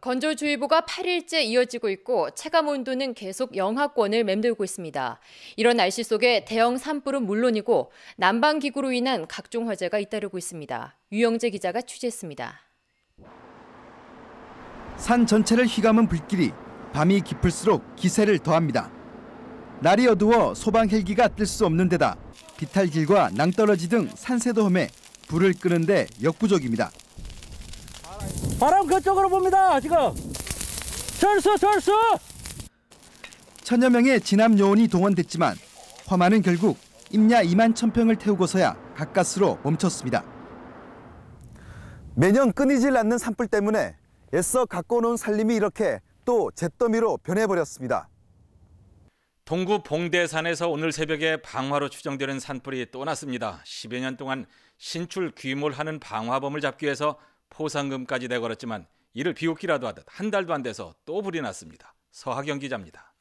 건조주의보가 8일째 이어지고 있고 체감 온도는 계속 영하권을 맴돌고 있습니다. 이런 날씨 속에 대형 산불은 물론이고 난방 기구로 인한 각종 화재가 잇따르고 있습니다. 유영재 기자가 취재했습니다. 산 전체를 휘감은 불길이 밤이 깊을수록 기세를 더합니다. 날이 어두워 소방 헬기가 뜰 수 없는 데다 비탈길과 낭떠러지 등 산세도 험해 불을 끄는데 역부족입니다. 바람 그쪽으로 봅니다. 지금 철수 철수. 천여 명의 진압 요원이 동원됐지만 화마는 결국 임야 2만 천 평을 태우고서야 가까스로 멈췄습니다. 매년 끊이질 않는 산불 때문에 애써 가꿔놓은 살림이 이렇게 또 잿더미로 변해버렸습니다. 동구 봉대산에서 오늘 새벽에 방화로 추정되는 산불이 또 났습니다. 10여 년 동안 신출 귀몰하는 방화범을 잡기 위해서 포상금까지 내걸었지만 이를 비웃기라도 하듯 한 달도 안 돼서 또 불이 났습니다. 서하경 기자입니다.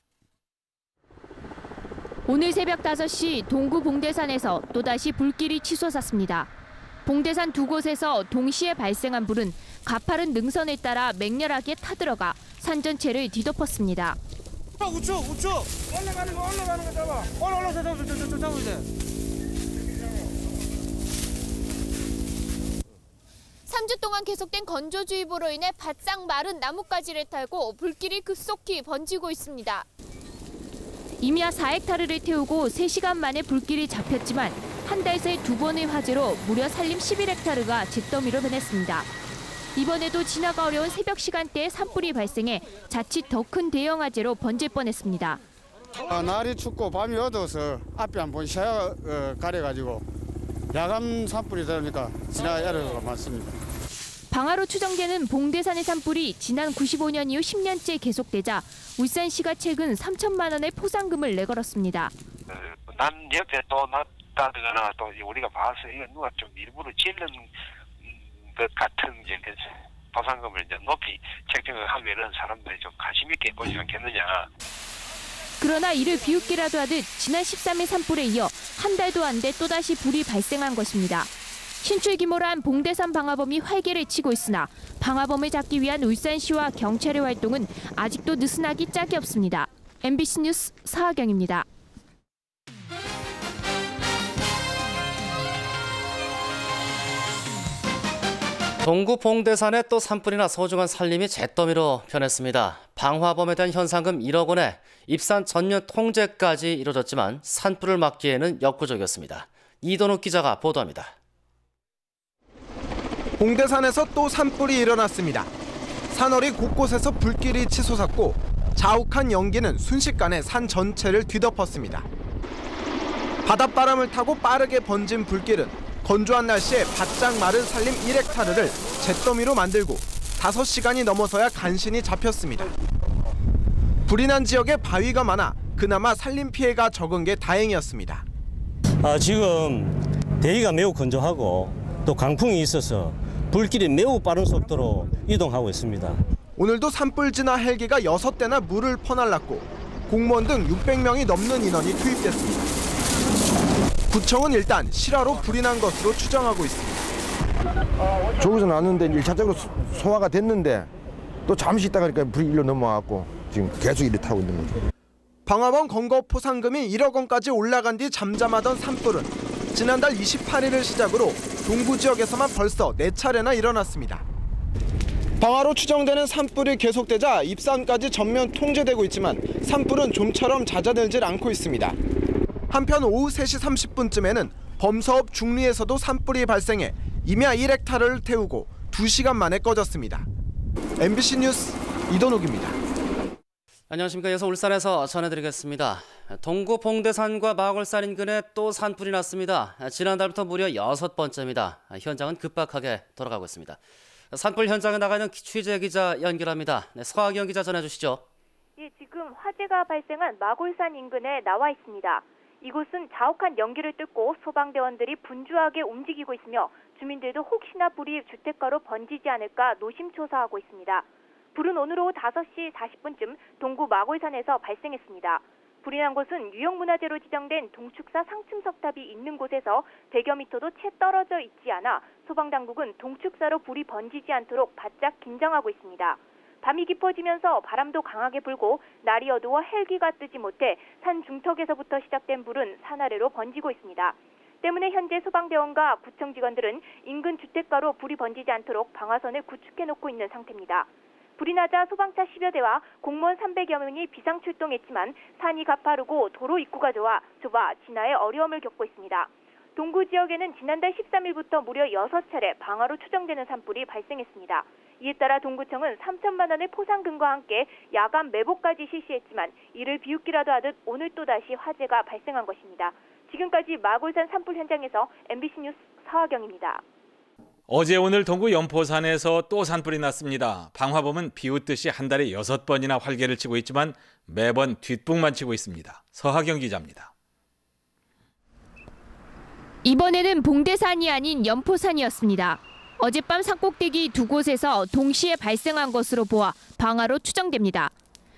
오늘 새벽 5시 동구 봉대산에서 또다시 불길이 치솟았습니다. 봉대산 두 곳에서 동시에 발생한 불은 가파른 능선에 따라 맹렬하게 타들어가 산 전체를 뒤덮었습니다. 우측 우측 올라가는 거 올라가는 거 잡아. 올라 올라서 잡아 잡아 잡아 이제. 3주 동안 계속된 건조주의보로 인해 바싹 마른 나뭇가지를 타고 불길이 급속히 번지고 있습니다. 임야 4헥타르를 태우고 3시간 만에 불길이 잡혔지만 한 달 새 두 번의 화재로 무려 산림 11헥타르가 잿더미로 변했습니다. 이번에도 지나가 어려운 새벽 시간대에 산불이 발생해 자칫 더 큰 대형 화재로 번질 뻔했습니다. 아, 날이 춥고 밤이 어두워서 앞이 안 보이셔 어, 가려가지고 야간 산불이 되니까 지나가야 할 수가 많습니다. 방화로 추정되는 봉대산의 산불이 지난 95년 이후 10년째 계속되자 울산시가 최근 3천만 원의 포상금을 내걸었습니다. 난 옆에 또 놨다거나 또 우리가 봐서 이거 누가 좀 일부러 찔른 것 같은 이제 그 보상금을 이제 높이 책정을 하면은 사람들이 좀 관심 있게 보지 않겠느냐. 그러나 이를 비웃기라도 하듯 지난 13일 산불에 이어 한 달도 안 돼 또다시 불이 발생한 것입니다. 신출귀몰한 봉대산 방화범이 활개를 치고 있으나 방화범을 잡기 위한 울산시와 경찰의 활동은 아직도 느슨하기 짝이 없습니다. MBC 뉴스 사하경입니다. 동구 봉대산에 또 산불이나 소중한 살림이 잿더미로 변했습니다. 방화범에 대한 현상금 1억 원에 입산 전년 통제까지 이뤄졌지만 산불을 막기에는 역부족이었습니다. 이동욱 기자가 보도합니다. 봉대산에서 또 산불이 일어났습니다. 산허리 곳곳에서 불길이 치솟았고 자욱한 연기는 순식간에 산 전체를 뒤덮었습니다. 바닷바람을 타고 빠르게 번진 불길은 건조한 날씨에 바짝 마른 산림 1헥타르를 잿더미로 만들고 5시간이 넘어서야 간신히 잡혔습니다. 불이 난 지역에 바위가 많아 그나마 산림 피해가 적은 게 다행이었습니다. 아, 지금 대기가 매우 건조하고 또 강풍이 있어서 불길이 매우 빠른 속도로 이동하고 있습니다. 오늘도 산불 진화 헬기가 6대나 물을 퍼날랐고 공무원 등 600명이 넘는 인원이 투입됐습니다. 구청은 일단 실화로 불이 난 것으로 추정하고 있습니다. 저기서 나왔는데 1차적으로 소화가 됐는데 또 잠시 있다가 그러니까 불이 일로 넘어왔고 지금 계속 이래 타고 있는 거죠. 방화범 건거 포상금이 1억 원까지 올라간 뒤 잠잠하던 산불은 지난달 28일을 시작으로 동구 지역에서만 벌써 4차례나 일어났습니다. 방화로 추정되는 산불이 계속되자 입산까지 전면 통제되고 있지만 산불은 좀처럼 잦아들질 않고 있습니다. 한편 오후 3시 30분쯤에는 범서읍 중리에서도 산불이 발생해 임야 1헥타르를 태우고 2시간 만에 꺼졌습니다. MBC 뉴스 이동욱입니다. 안녕하십니까. 이어서 울산에서 전해드리겠습니다. 동구 봉대산과 마골산 인근에 또 산불이 났습니다. 지난달부터 무려 여섯 번째입니다. 현장은 급박하게 돌아가고 있습니다. 산불 현장에 나가 있는 취재 기자 연결합니다. 네, 서하경 기자 전해주시죠. 예, 지금 화재가 발생한 마골산 인근에 나와 있습니다. 이곳은 자욱한 연기를 뚫고 소방대원들이 분주하게 움직이고 있으며 주민들도 혹시나 불이 주택가로 번지지 않을까 노심초사하고 있습니다. 불은 오늘 오후 5시 40분쯤 동구 마골산에서 발생했습니다. 불이 난 곳은 유형문화재로 지정된 동축사 상층 석탑이 있는 곳에서 100여 미터도 채 떨어져 있지 않아 소방당국은 동축사로 불이 번지지 않도록 바짝 긴장하고 있습니다. 밤이 깊어지면서 바람도 강하게 불고 날이 어두워 헬기가 뜨지 못해 산 중턱에서부터 시작된 불은 산 아래로 번지고 있습니다. 때문에 현재 소방대원과 구청 직원들은 인근 주택가로 불이 번지지 않도록 방화선을 구축해 놓고 있는 상태입니다. 불이 나자 소방차 10여 대와 공무원 300여 명이 비상 출동했지만 산이 가파르고 도로 입구가 좁아, 좁아 진화에 어려움을 겪고 있습니다. 동구 지역에는 지난달 13일부터 무려 6차례 방화로 추정되는 산불이 발생했습니다. 이에 따라 동구청은 3천만 원의 포상금과 함께 야간 매복까지 실시했지만 이를 비웃기라도 하듯 오늘 또다시 화재가 발생한 것입니다. 지금까지 마골산 산불 현장에서 MBC 뉴스 서하경입니다. 어제 오늘 동구 연포산에서 또 산불이 났습니다. 방화범은 비웃듯이 한 달에 여섯 번이나 활개를 치고 있지만 매번 뒷북만 치고 있습니다. 서하경 기자입니다. 이번에는 봉대산이 아닌 연포산이었습니다. 어젯밤 산꼭대기 두 곳에서 동시에 발생한 것으로 보아 방화로 추정됩니다.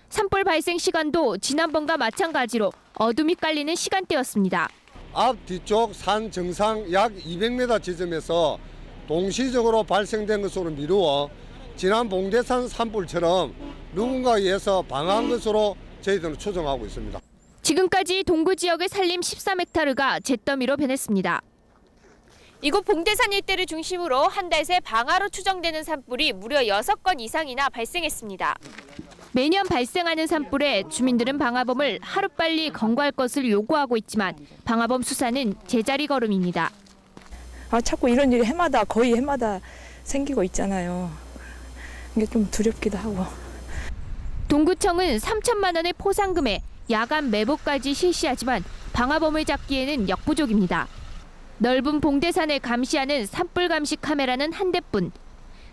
산불 발생 시간도 지난번과 마찬가지로 어둠이 깔리는 시간대였습니다. 앞 뒤쪽 산 정상 약 200m 지점에서 동시적으로 발생된 것으로 미루어 지난 봉대산 산불처럼 누군가에 의해서 방한 것으로 저희들은 추정하고 있습니다. 지금까지 동구 지역의 산림 13헥타르가 잿더미로 변했습니다. 이곳 봉대산 일대를 중심으로 한 달 새 방화로 추정되는 산불이 무려 6건 이상이나 발생했습니다. 매년 발생하는 산불에 주민들은 방화범을 하루빨리 검거할 것을 요구하고 있지만 방화범 수사는 제자리 걸음입니다. 아 자꾸 이런 일이 해마다 거의 해마다 생기고 있잖아요. 이게 좀 두렵기도 하고. 동구청은 3천만 원의 포상금에 야간 매복까지 실시하지만 방화범을 잡기에는 역부족입니다. 넓은 봉대산을 감시하는 산불 감시 카메라는 한 대뿐.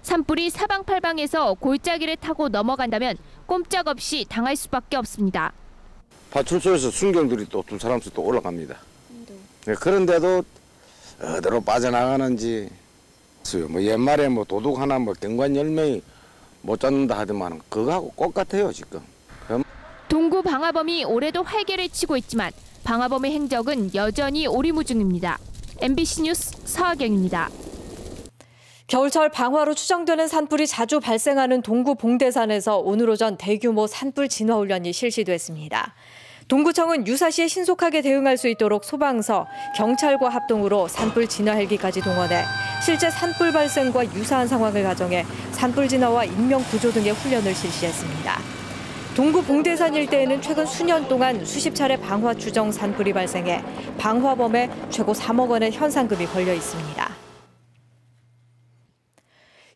산불이 사방팔방에서 골짜기를 타고 넘어간다면 꼼짝없이 당할 수밖에 없습니다. 파출소에서 순경들이 또 두 사람씩 또 올라갑니다. 네, 그런데도 어디로 빠져나가는지. 뭐 옛말에 뭐 도둑 하나 뭐 경관 열 명이 못 잡는다 하더만 그거하고 똑같아요 지금. 동구 방화범이 올해도 활개를 치고 있지만 방화범의 행적은 여전히 오리무중입니다. MBC 뉴스 서하경입니다. 겨울철 방화로 추정되는 산불이 자주 발생하는 동구 봉대산에서 오늘 오전 대규모 산불 진화 훈련이 실시됐습니다. 동구청은 유사시에 신속하게 대응할 수 있도록 소방서, 경찰과 합동으로 산불 진화 헬기까지 동원해 실제 산불 발생과 유사한 상황을 가정해 산불 진화와 인명 구조 등의 훈련을 실시했습니다. 동구 봉대산 일대에는 최근 수년 동안 수십 차례 방화 추정 산불이 발생해 방화범에 최고 3억 원의 현상금이 걸려 있습니다.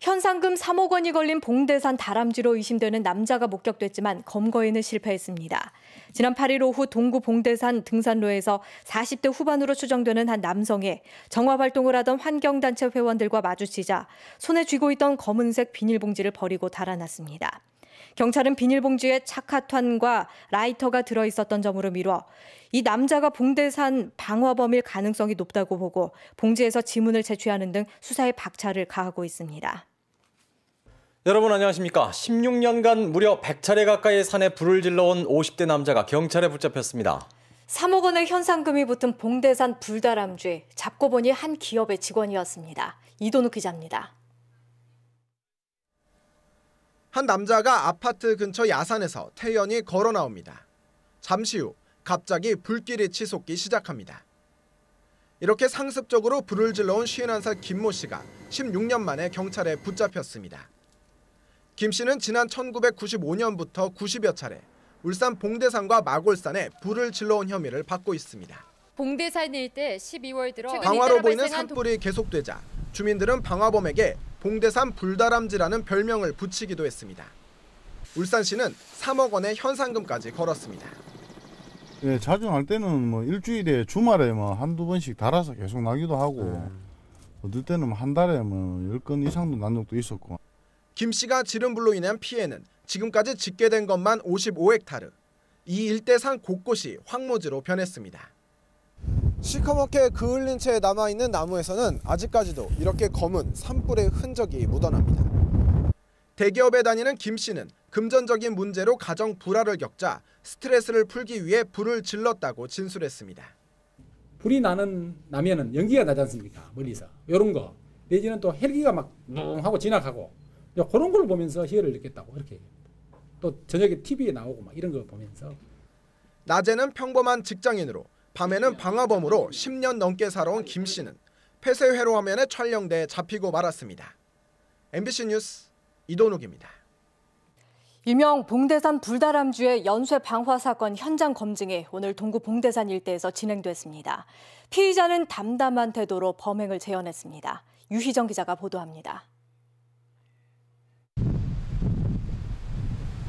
현상금 3억 원이 걸린 봉대산 다람쥐로 의심되는 남자가 목격됐지만 검거에는 실패했습니다. 지난 8일 오후 동구 봉대산 등산로에서 40대 후반으로 추정되는 한 남성이 정화 활동을 하던 환경단체 회원들과 마주치자 손에 쥐고 있던 검은색 비닐봉지를 버리고 달아났습니다. 경찰은 비닐봉지에 착화탄과 라이터가 들어 있었던 점으로 미뤄 이 남자가 봉대산 방화범일 가능성이 높다고 보고 봉지에서 지문을 채취하는 등 수사에 박차를 가하고 있습니다. 여러분 안녕하십니까? 16년간 무려 100차례 가까이 산에 불을 질러온 50대 남자가 경찰에 붙잡혔습니다. 3억 원의 현상금이 붙은 봉대산 불다람쥐 잡고 보니 한 기업의 직원이었습니다. 이도누 기자입니다. 한 남자가 아파트 근처 야산에서 태연히 걸어 나옵니다. 잠시 후 갑자기 불길이 치솟기 시작합니다. 이렇게 상습적으로 불을 질러온 51살 김모 씨가 16년 만에 경찰에 붙잡혔습니다. 김 씨는 지난 1995년부터 90여 차례 울산 봉대산과 마골산에 불을 질러온 혐의를 받고 있습니다. 봉대산 일대 12월 들어 방화로 보이는 산불이 계속되자 주민들은 방화범에게 봉대산 불다람쥐라는 별명을 붙이기도 했습니다. 울산시는 3억 원의 현상금까지 걸었습니다. 네, 자주 날 때는 뭐 일주일에 주말에 뭐 한두 번씩 달아서 계속 나기도 하고 어떨 때는 한 달에 뭐 10건 이상도 난 적도 있었고 김 씨가 지른 불로 인한 피해는 지금까지 집계된 것만 55헥타르. 이 일대 산 곳곳이 황무지로 변했습니다. 시커멓게 그을린 채 남아있는 나무에서는 아직까지도 이렇게 검은 산불의 흔적이 묻어납니다. 대기업에 다니는 김 씨는 금전적인 문제로 가정 불화를 겪자 스트레스를 풀기 위해 불을 질렀다고 진술했습니다. 불이 나는 나면은 연기가 나지 않습니까? 멀리서 이런 거 내지는 또 헬기가 막 하고 지나가고 그런 걸 보면서 희열을 느꼈다고 그렇게 얘기합니다. 또 저녁에 TV에 나오고 막 이런 걸 보면서 낮에는 평범한 직장인으로 밤에는 방화범으로 10년 넘게 살아온 김 씨는 폐쇄 회로 화면에 촬영돼 잡히고 말았습니다. MBC 뉴스 이동욱입니다. 일명 봉대산 불다람쥐의 연쇄 방화 사건 현장 검증이 오늘 동구 봉대산 일대에서 진행됐습니다. 피의자는 담담한 태도로 범행을 재현했습니다. 유희정 기자가 보도합니다.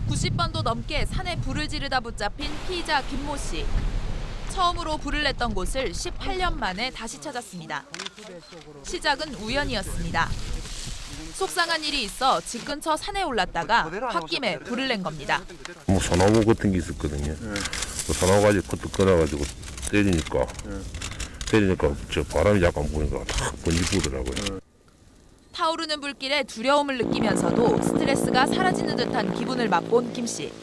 90번도 넘게 산에 불을 지르다 붙잡힌 피의자 김모 씨. 처음으로 불을 냈던 곳을 18년 만에 다시 찾았습니다. 시작은 우연이었습니다. 속상한 일이 있어 집 근처 산에 올랐다가 홧김에 불을 낸 겁니다. 뭐 소나무 같은 게 있었거든요. 그 소나무 가지고 그것도 끊어가지고 때리니까 때리니까 저 바람이 약간 부니까 탁 번지고더라고요. 타오르는 불길에 두려움을 느끼면서도 스트레스가 사라지는 듯한 기분을 맛본 김 씨.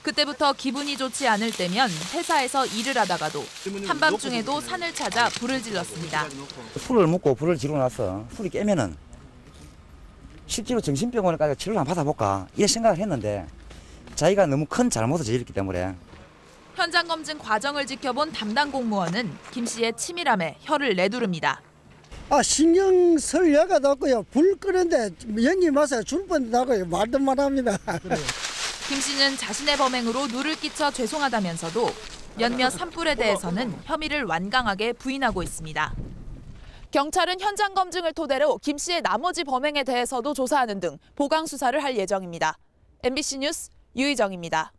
그때부터 기분이 좋지 않을 때면 회사에서 일을 하다가도 한밤중에도 산을 찾아 불을 질렀습니다. 풀을 묶고 불을 지르고 나서 풀이 깨면은 실제로 정신병원에까지 치료를 한번 받아볼까 이런 생각을 했는데 자기가 너무 큰 잘못을 저질렀기 때문에 현장 검증 과정을 지켜본 담당 공무원은 김 씨의 치밀함에 혀를 내두릅니다. 아 신경 쓸 여가 없고요. 불 끄는데 연기 마서 줄 뻔하고요. 말도 말합니다. 김 씨는 자신의 범행으로 누를 끼쳐 죄송하다면서도 몇몇 산불에 대해서는 혐의를 완강하게 부인하고 있습니다. 경찰은 현장 검증을 토대로 김 씨의 나머지 범행에 대해서도 조사하는 등 보강 수사를 할 예정입니다. MBC 뉴스 유희정입니다.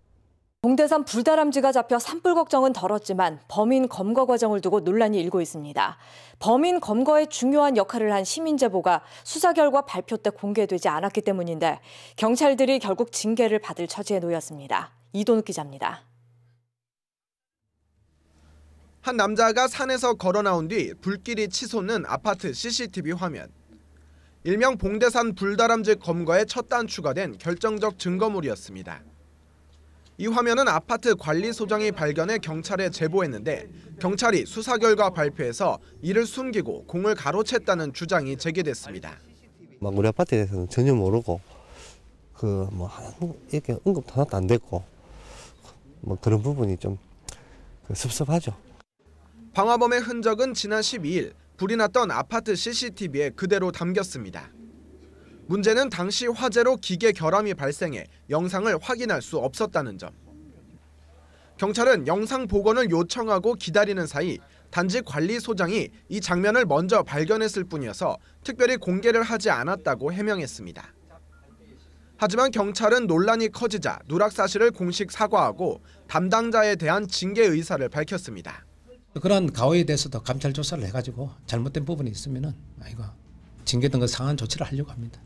봉대산 불다람쥐가 잡혀 산불 걱정은 덜었지만 범인 검거 과정을 두고 논란이 일고 있습니다. 범인 검거에 중요한 역할을 한 시민 제보가 수사 결과 발표 때 공개되지 않았기 때문인데 경찰들이 결국 징계를 받을 처지에 놓였습니다. 이동욱 기자입니다. 한 남자가 산에서 걸어 나온 뒤 불길이 치솟는 아파트 CCTV 화면. 일명 봉대산 불다람쥐 검거에 첫 단 추가된 결정적 증거물이었습니다. 이 화면은 아파트 관리소장이 발견해 경찰에 제보했는데 경찰이 수사 결과 발표해서 이를 숨기고 공을 가로챘다는 주장이 제기됐습니다. 막 우리 아파트에 대해서는 전혀 모르고 그 뭐 이렇게 언급도 하나도 안 됐고 뭐 그런 부분이 좀 섭섭하죠. 방화범의 흔적은 지난 12일 불이 났던 아파트 CCTV에 그대로 담겼습니다. 문제는 당시 화재로 기계 결함이 발생해 영상을 확인할 수 없었다는 점. 경찰은 영상 복원을 요청하고 기다리는 사이 단지 관리소장이 이 장면을 먼저 발견했을 뿐이어서 특별히 공개를 하지 않았다고 해명했습니다. 하지만 경찰은 논란이 커지자 누락 사실을 공식 사과하고 담당자에 대한 징계 의사를 밝혔습니다. 그런 가오에 대해서도 감찰 조사를 해가지고 잘못된 부분이 있으면은 이거 징계 등의 상한 조치를 하려고 합니다.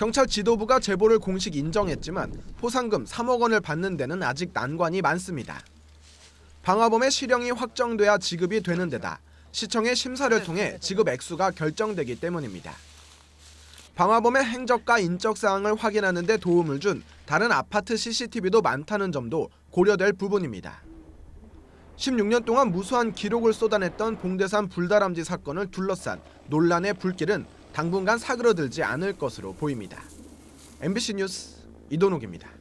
경찰 지도부가 제보를 공식 인정했지만 포상금 3억 원을 받는 데는 아직 난관이 많습니다. 방화범의 실형이 확정돼야 지급이 되는 데다 시청의 심사를 통해 지급 액수가 결정되기 때문입니다. 방화범의 행적과 인적 사항을 확인하는 데 도움을 준 다른 아파트 CCTV도 많다는 점도 고려될 부분입니다. 16년 동안 무수한 기록을 쏟아냈던 봉대산 불다람쥐 사건을 둘러싼 논란의 불길은 당분간 사그러들지 않을 것으로 보입니다. MBC 뉴스 이동욱입니다.